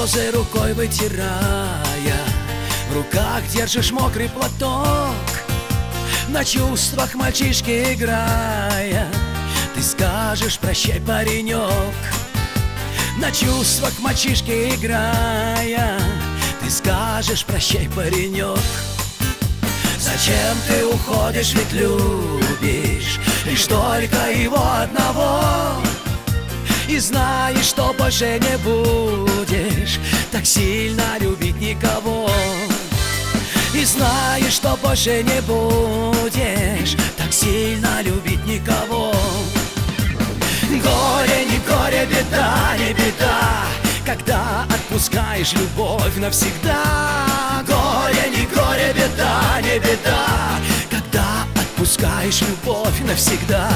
слезы рукой вытирая В руках держишь мокрый платок. На чувствах мальчишки играя Ты скажешь прощай, паренек На чувствах мальчишки играя Ты скажешь прощай, паренек Зачем ты уходишь, ведь любишь Лишь только его одного? И знаешь, что больше не будешь Так сильно любить никого. И знаешь, что больше не будешь Так сильно любить никого. Горе, не горе, беда, не беда Когда отпускаешь любовь навсегда. Горе, не горе, беда, не беда Когда отпускаешь любовь навсегда